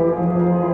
Música